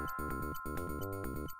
どうも。